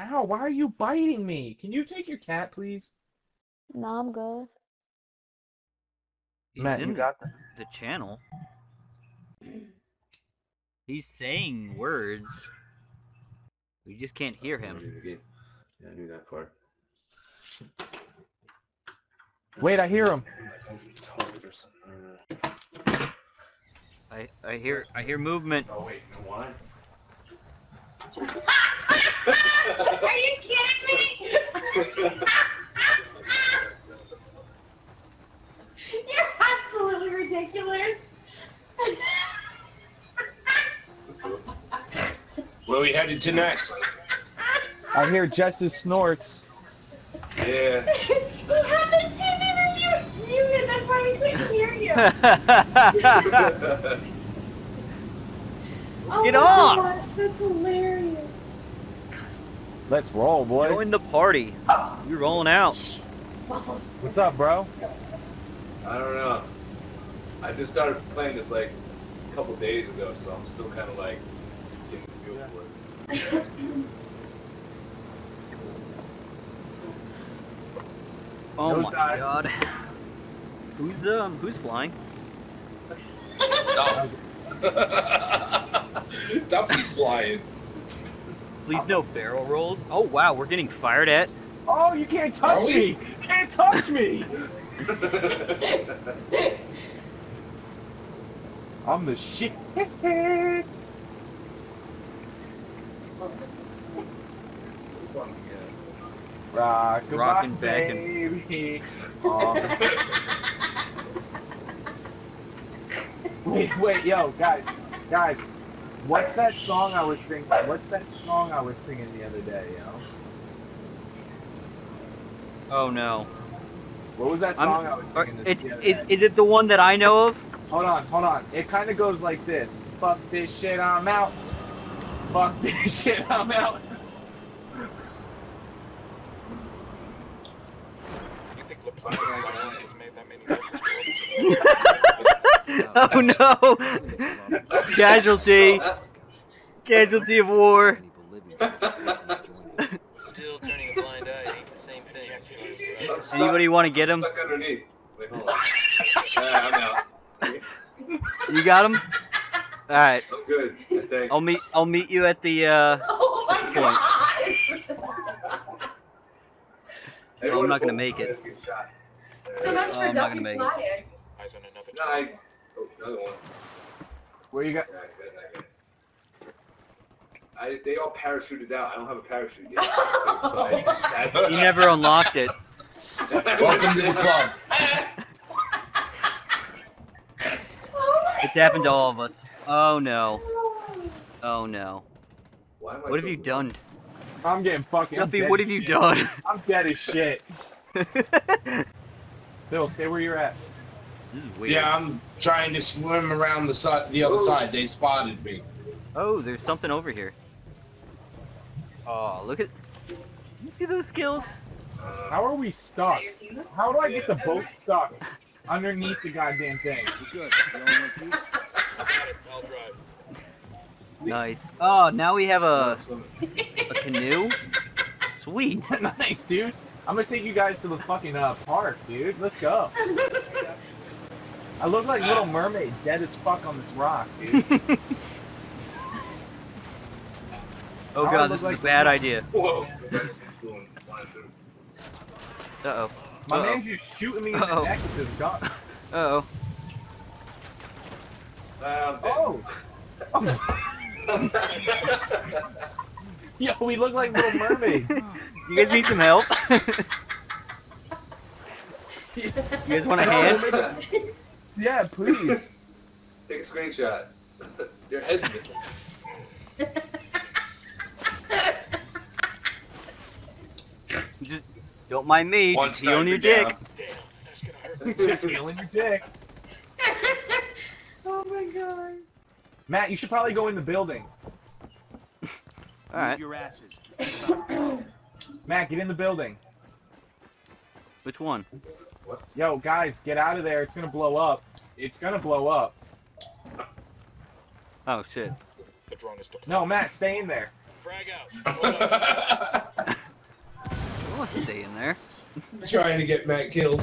Ow, why are you biting me? Can you take your cat, please? No, I'm good. He's Matt, in you the, got that. the channel. He's saying words. We just can't hear him. Yeah, I knew that part. Wait, I hear him. Target or something. I I hear I hear movement. Oh wait, you know why? Are you kidding me? You're absolutely ridiculous. Where are we headed to next? I hear Jess's snorts. Yeah. he had the TV remote muted, that's why we couldn't hear you. Oh Get my off! Gosh, that's hilarious. Let's roll, boys. Join the party. You're rolling out. What's up, bro? I don't know. I just started playing this like a couple days ago, so I'm still kind of like getting the feel for it. Oh Those my guys- god. Who's um who's flying? Duff. Duffy's flying. Please no barrel rolls. Oh wow, we're getting fired at. Oh, you can't touch me! Can't touch me! I'm the shit. Rock, Rockin' rock, backin'. baby. Um, wait, wait, yo, guys, guys, what's that song I was singing? What's that song I was singing the other day, yo? Oh no. What was that I'm- song i was Are- singing this it, the other is, day? is it the one that I know of? Hold on, hold on. It kind of goes like this. Fuck this shit, I'm out. Fuck this shit, I'm out. You think LeBron has made that many oh no! Casualty. Casualty of war. Still turning a blind eye ain't the same thing. Stuck- Anybody want to get him? Wait, yeah, You got him? All right. I'm good. I think. I'll meet I'll meet you at the uh Oh my Point. gosh. No, I'm not gonna make it. So much Oh, for I'm not gonna make it. flying. Eyes on another No, I. Oh, another one. Where you got? I got it, I got it. I, they all parachuted out. I don't have a parachute yet. So I just had- You never unlocked it. Welcome to the club. It's happened to all of us. Oh no. Oh no. Why am I What have so you done? I'm getting fucking. I'm Duffy, what as have you shit. done? I'm dead as shit. Bill, stay where you're at. This is weird. Yeah, I'm trying to swim around the side, the other side. They spotted me. Oh, there's something over here. Oh, look at. You see those skills? How are we stuck? How do I get the boat stuck underneath the goddamn thing? I'll drive. Nice. Oh, now we have a a canoe. Sweet. nice, dude. I'm gonna take you guys to the fucking uh, park, dude. Let's go. I look like Little Mermaid, dead as fuck on this rock, dude. Oh god, this is like a bad idea. Whoa. Uh oh. My Uh-oh. man's just shooting me in the Uh-oh. neck with this gun. Uh oh. Oh! Yo, we look like Little Mermaid. You guys need some help? you guys want a hand? We'll make it- Yeah, please. Take a screenshot. Your head's missing. Just don't mind me. One Just feeling your sniper dick. Damn, that's gonna hurt. Just feeling your dick. oh my gosh. Matt, you should probably go in the building. All right. your asses. Matt, get in the building. Which one? Yo, guys, get out of there. It's gonna blow up. It's gonna blow up. Oh shit. The drone is deployed. No, Matt, stay in there. Frag out. Hold up. I want to stay in there. Trying to get Matt killed.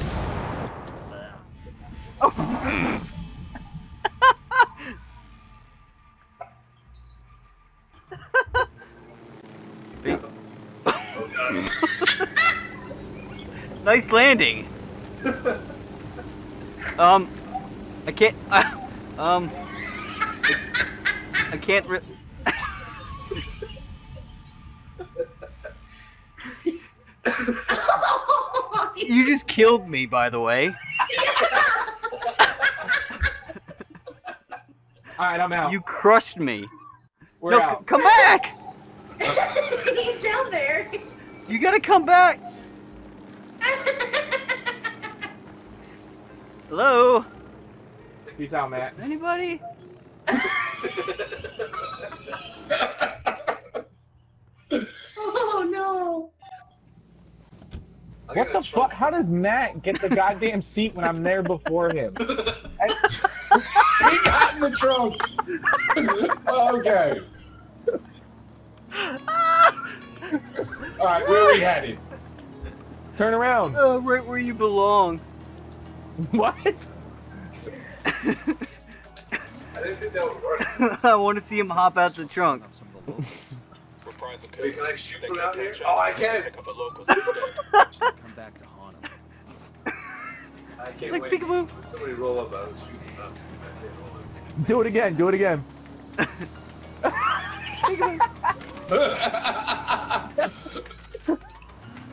Oh. nice landing. Um, I can't. um, I can't. Re- you just killed me, by the way. All right, I'm out. You crushed me. We're no, out. come back. He's down there. You gotta come back. Hello? Peace out, Matt. Anybody? oh no. What the fuck? How does Matt get the goddamn seat when I'm there before him? He got in the trunk. okay. All right, where are we headed? Turn around. Uh, right where you belong. What? I didn't think that would work. I want to see him hop out the trunk. Wait, can I shoot from out here? Oh, I can. Pick up a locals instead. Come back to haunt him. I can't Like wait. peekaboo. When somebody roll up, I was shooting up. I can't. Do it again. Do it again.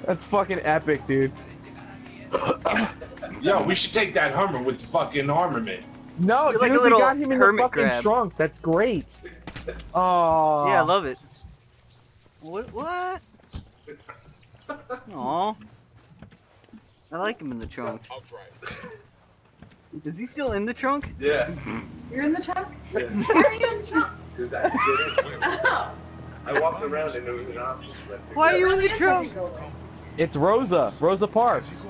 That's fucking epic, dude. Yo, we should take that Hummer with the fucking armament. No, You're dude, like a we got him in the fucking crab. trunk. That's great. Oh. Yeah, I love it. What? What? Aw. I like him in the trunk. Upright. Is he still in the trunk? Yeah. You're in the trunk? Yeah. Why are you in the trunk? Because I. Oh. I walked around and there was an option. so I picked Why are you in the trunk? I can go. It's Rosa. Rosa Parks.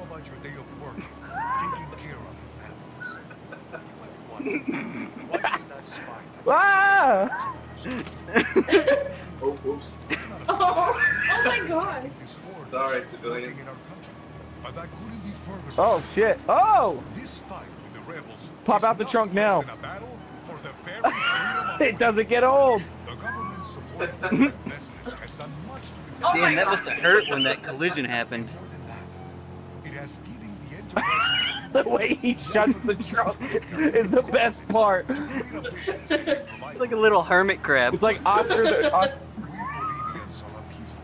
Ah! Oh, oops. Oh, oh my gosh. Sorry, civilian. working in our country? But that couldn't be further from Oh shit. Oh! This fight with the rebels Pop out the trunk now. than a battle for the very It doesn't get old. The government's support for investment has done much to Oh Damn, that must have hurt when that collision happened. More than that. It has given the way he shuts the trunk is the best part. great ambitions to provide It's like a little hermit crab. It's like Oscar the. Os- We Bolivians are a peaceful.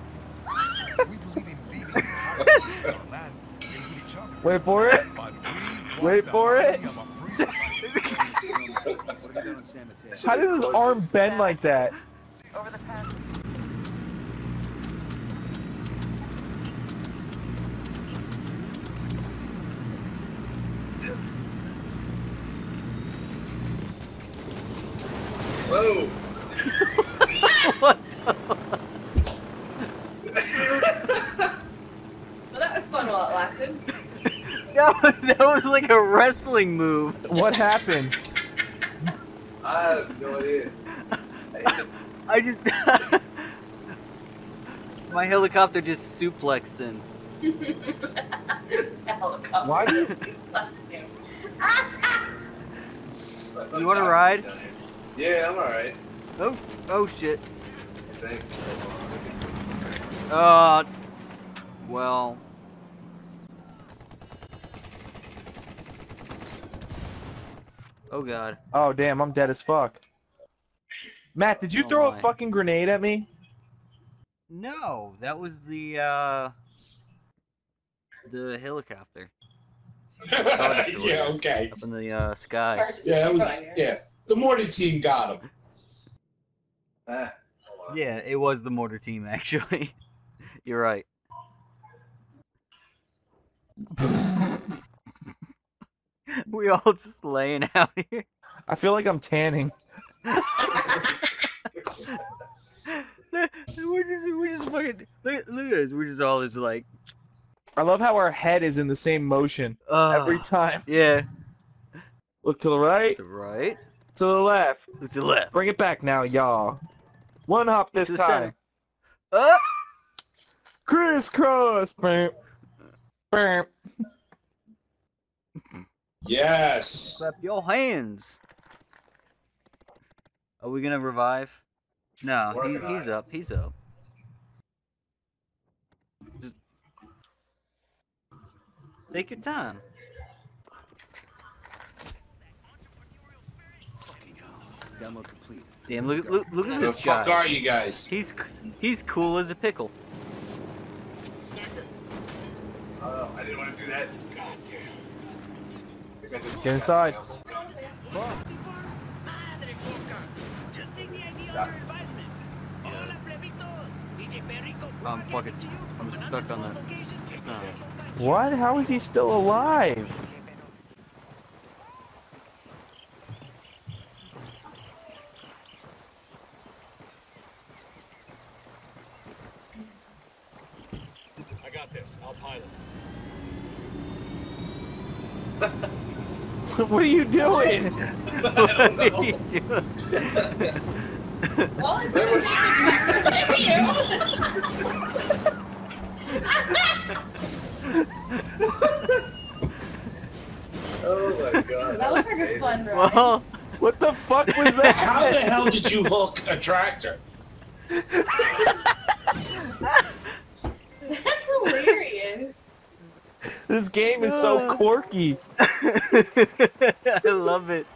We believe in living in harmony with our land and with each other. Wait for it. But we want Wait for it. harmony of a free society. What have you done on San Mateo? How does his arm bend like that? Whoa. what? Well, that was fun while it lasted. That was, that was like a wrestling move. What happened? I have no idea. I- I just. My helicopter just suplexed him. Helicopter. Why do you- Bless you. You wanna ride? Yeah, I'm alright. Oh, oh shit. I think. Uh. Well. Oh god. Oh damn, I'm dead as fuck. Matt, did you Oh throw my. a fucking grenade at me? No, that was the uh. The helicopter yeah, okay. up in the uh, sky. Yeah, that was yeah. The mortar team got him. Hold on. Yeah, it was the mortar team actually. You're right. we all just laying out here. I feel like I'm tanning. we're just we're just fucking look, look at us. We're just all just like I love how our head is in the same motion uh, every time. Yeah. Look to the right, To the right. To the left. To the left. Bring it back now, y'all. One hop this to the time. center. Uh, Crisscross. Bam. Bam. Yes. clap your hands. Are we gonna revive? No, he, he's up. He's up. Just take your time. Demo complete. Damn, look, look, look at The this fuck guy. are you guys? He's he's cool as a pickle. Oh, I didn't want to do that. Think I just Get got inside. something. Um, fuck it. I'm stuck on that. No. What? How is he still alive? I got this. I'll pilot. What are you doing? what are you doing? Well, it's Oh my god. That looks like a fun ride. Well, What the fuck was that? How the hell did you hook a tractor? That's hilarious. This game is so uh, quirky. I love it.